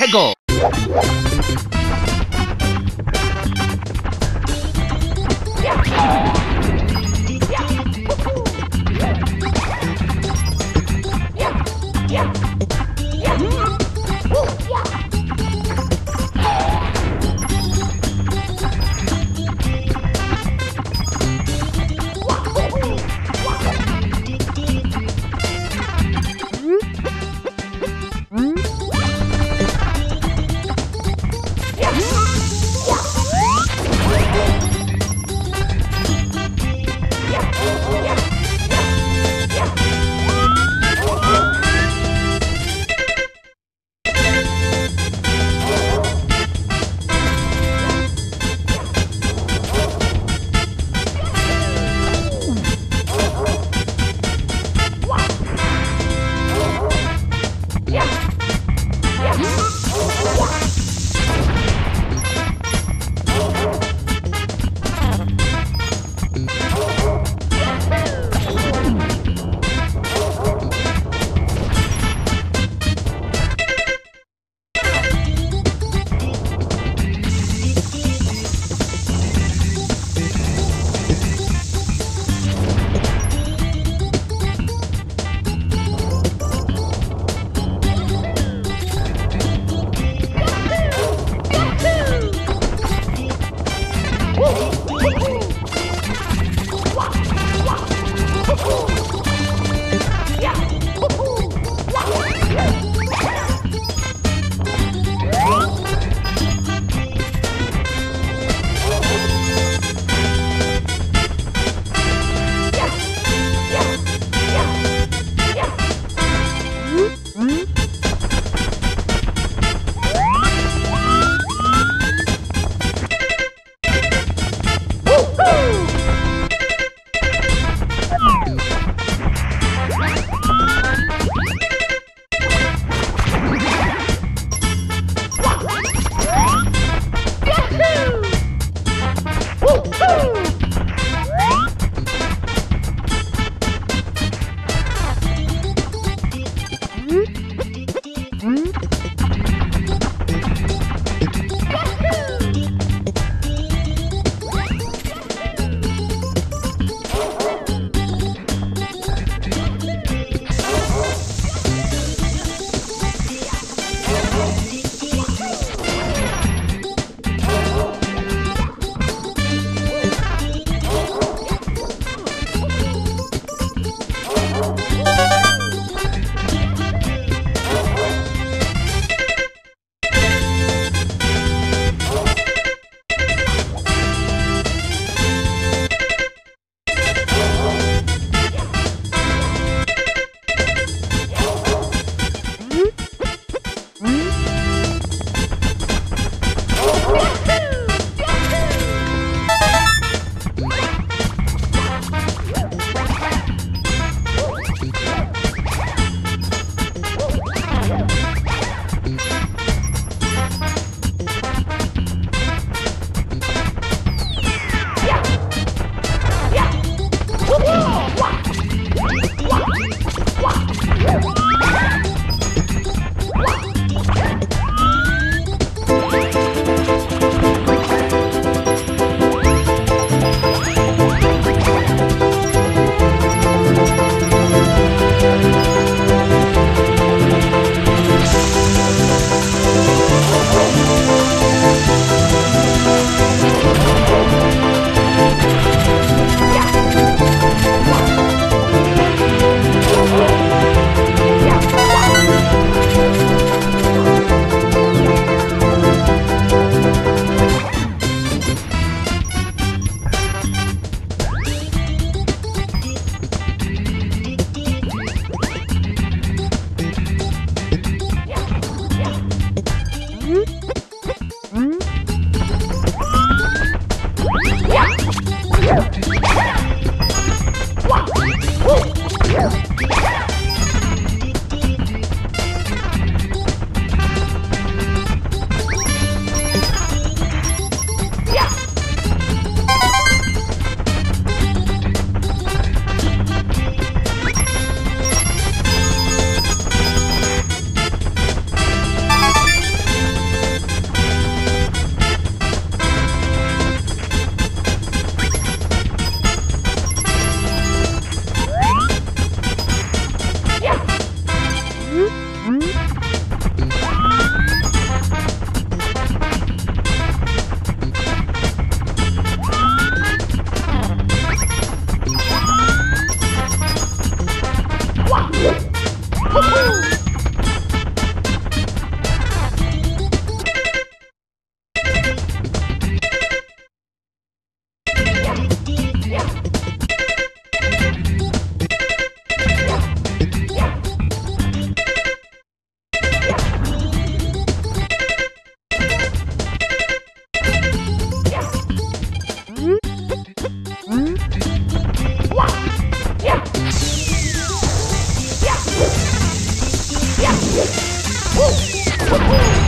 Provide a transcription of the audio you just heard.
해고 Woo! Woo!